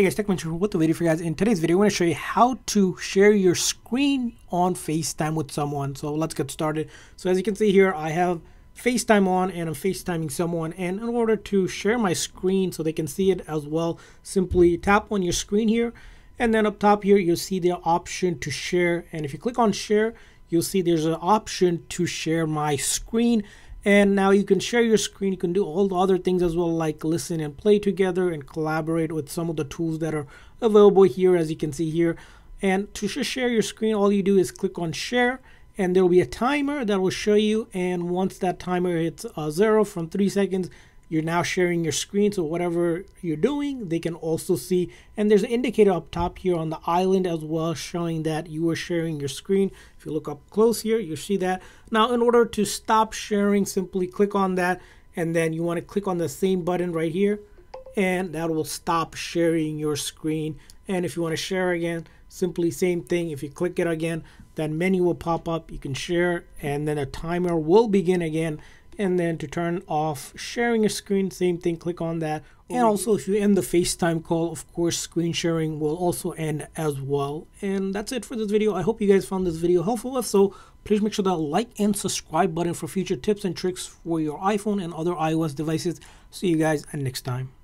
Hey guys, Technomentary with the video for you guys. In today's video, I'm going to show you how to share your screen on FaceTime with someone. So let's get started. So as you can see here, I have FaceTime on and I'm FaceTiming someone. And in order to share my screen so they can see it as well, simply tap on your screen here. And then up top here, you'll see the option to share. And if you click on share, you'll see there's an option to share my screen and now you can share your screen you can do all the other things as well like listen and play together and collaborate with some of the tools that are available here as you can see here. And to share your screen all you do is click on share and there will be a timer that will show you and once that timer hits uh, zero from three seconds you're now sharing your screen so whatever you're doing they can also see. And there's an indicator up top here on the island as well showing that you are sharing your screen. If you look up close here you see that. Now in order to stop sharing simply click on that and then you want to click on the same button right here and that will stop sharing your screen. And if you want to share again simply same thing. If you click it again that menu will pop up. You can share and then a timer will begin again and then to turn off sharing your screen same thing click on that. And mm-hmm. also if you end the FaceTime call of course screen sharing will also end as well. And that's it for this video. I hope you guys found this video helpful. If so please make sure that like and subscribe button for future tips and tricks for your iPhone and other iOS devices. See you guys next time